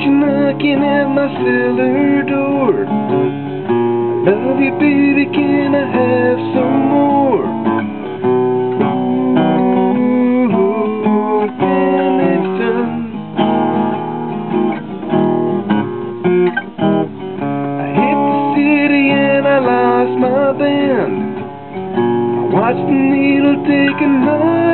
kitchen knocking at my cellar door. I love you, baby, can I have some more? Ooh, I hit the city and I lost my band. I watched the needle take a knife.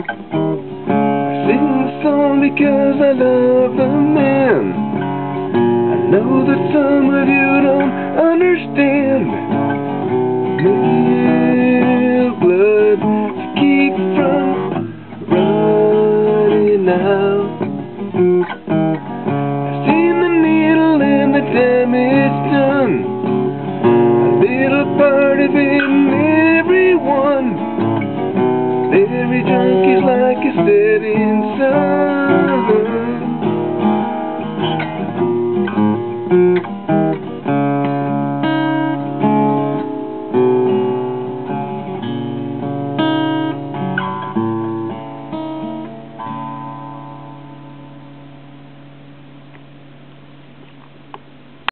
I sing the song because I love the man. I know that some of you don't understand. Milk blood to keep from running out. I've seen the needle and the damage done. A little part of it in everyone. Setting sun.